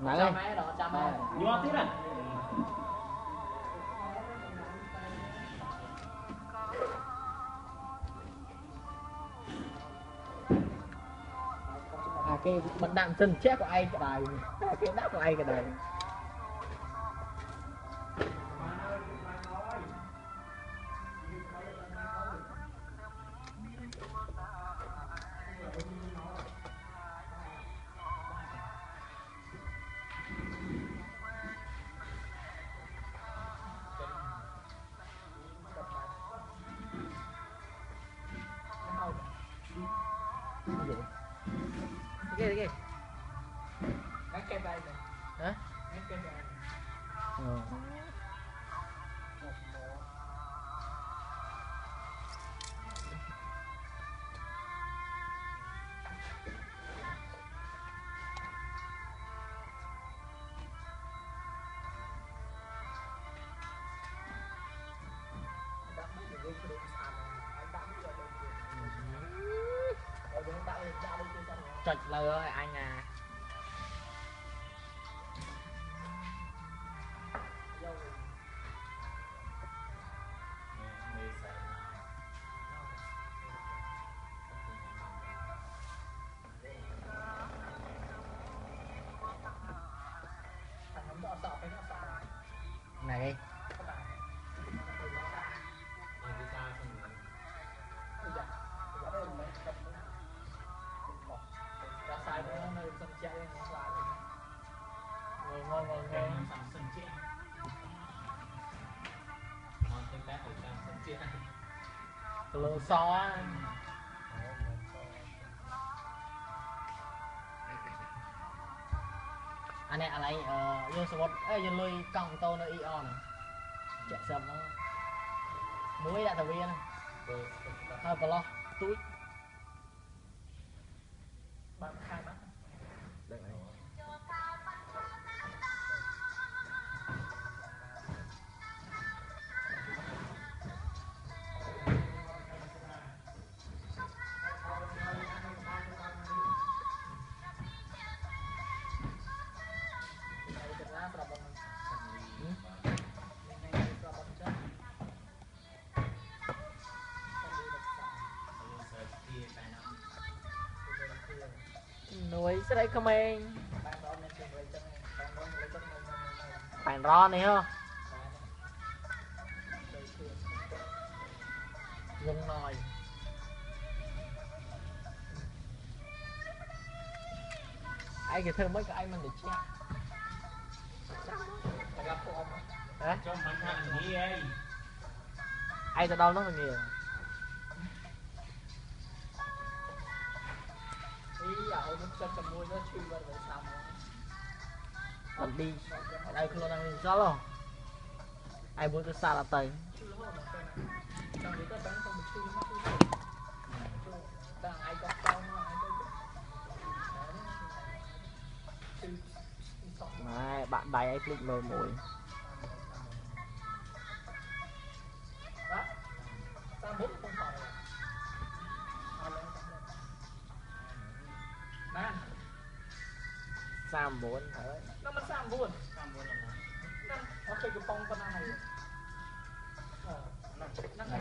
ហ្នឹងហើយដល់ចាំហើយញាត់ទៀតណាអាគេមិនដាក់មិ នសិនចេះក៏ឯងក្ដូចជាចឹង នៅសំជាក់ហ្នឹងខ្លាចងងងងតែងសំសិនជាមកទៅតែទៅតាមសិនជាគីឡូសអានេះអាឡៃអឺយើងសមុទ្រអេយើងលុយកង់ម៉ូតូនៅអ៊ីអនចាក់សឹមហ្នឹងមួយដាក់តាវាហ្នឹងបើហើយប្រឡោះទូចបានខាង នួយស្រីក្មេងបានដល់មានជម្រៃចឹងបានដល់លេចចឹងនៅនៅផែនរននេះហ៎ទៅជឿវងណយឯងគេធ្វើមិនក៏ឯងមិនទៅជាក់តែកាប់ពួកអមហ៎ចំមិនថានេះអីឯងទៅដល់នោះទៅងាយ អាអូនចិត្តតែមួយទៅឈឺបាត់ទៅឆ្នាំអត់ឌីអត់ឲ្យខ្លួននឹងសល់ហ៎ឯងមួយទៅសាល់អត់ទៅឈឺហូរមកទៅចាំនេះទៅបានទៅឈឺមកឈឺតែឯងក៏កោងមកឯងទៅឈឺសក់ម៉ែបាក់ដៃឲ្យភ្លេចមើលមួយ បាន39ហើយ nó mới sang buồn តាមមុនណា nó nó khi cái phong con này ờ nó nó này